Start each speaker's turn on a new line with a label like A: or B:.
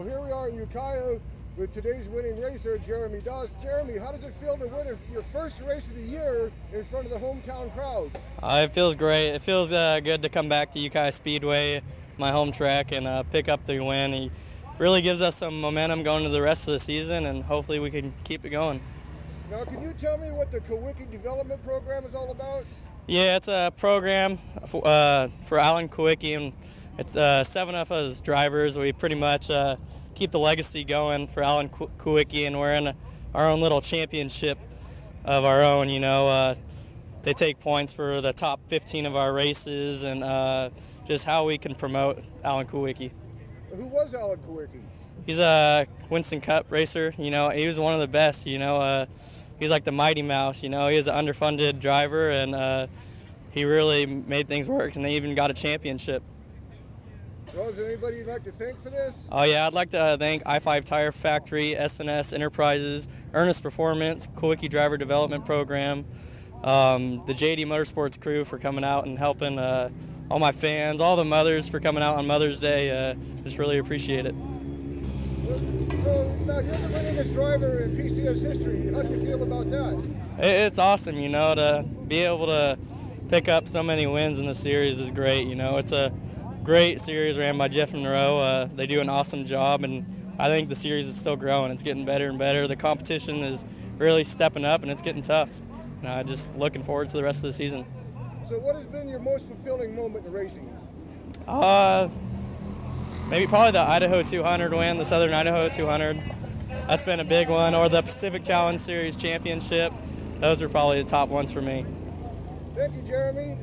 A: Well, here we are in Ukiah with today's winning racer, Jeremy Doss. Jeremy, how does it feel to win your first race of the year in front of the hometown crowd?
B: Uh, it feels great. It feels uh, good to come back to Ukiah Speedway, my home track, and uh, pick up the win. He really gives us some momentum going to the rest of the season, and hopefully we can keep it going.
A: Now, can you tell me what the Kulwicki Development Program is all about?
B: Yeah, it's a program for, uh, for Alan Kulwicki, and it's uh, seven of us drivers. We pretty much uh, keep the legacy going for Alan Kulwicki, and we're in our own little championship of our own. You know, uh, they take points for the top 15 of our races, and uh, just how we can promote Alan Kulwicki.
A: Who was Alan Kulwicki?
B: He's a Winston Cup racer. You know, he was one of the best. You know uh, he's like the mighty mouse. You know, he was an underfunded driver, and uh, he really made things work. And they even got a championship.
A: Well, is there anybody you'd like to thank for this?
B: Oh yeah, I'd like to uh, thank I-5 Tire Factory, SNS Enterprises, Ernest Performance, Kulwicki Driver Development Program, um, the JD Motorsports crew for coming out and helping. Uh, all my fans, all the mothers for coming out on Mother's Day. Uh, just really appreciate it.
A: So now you're the winningest driver in PCS history. How do you feel about that?
B: It's awesome, you know, to be able to pick up so many wins in the series is great. You know, it's a great series ran by Jeff Monroe. Uh, they do an awesome job, and I think the series is still growing. It's getting better and better. The competition is really stepping up, and it's getting tough. And I'm just looking forward to the rest of the season.
A: So, what has been your most fulfilling moment in racing?
B: Uh, maybe probably the Idaho 200 win, the Southern Idaho 200. That's been a big one, or the Pacific Challenge Series championship. Those are probably the top ones for me.
A: Thank you, Jeremy.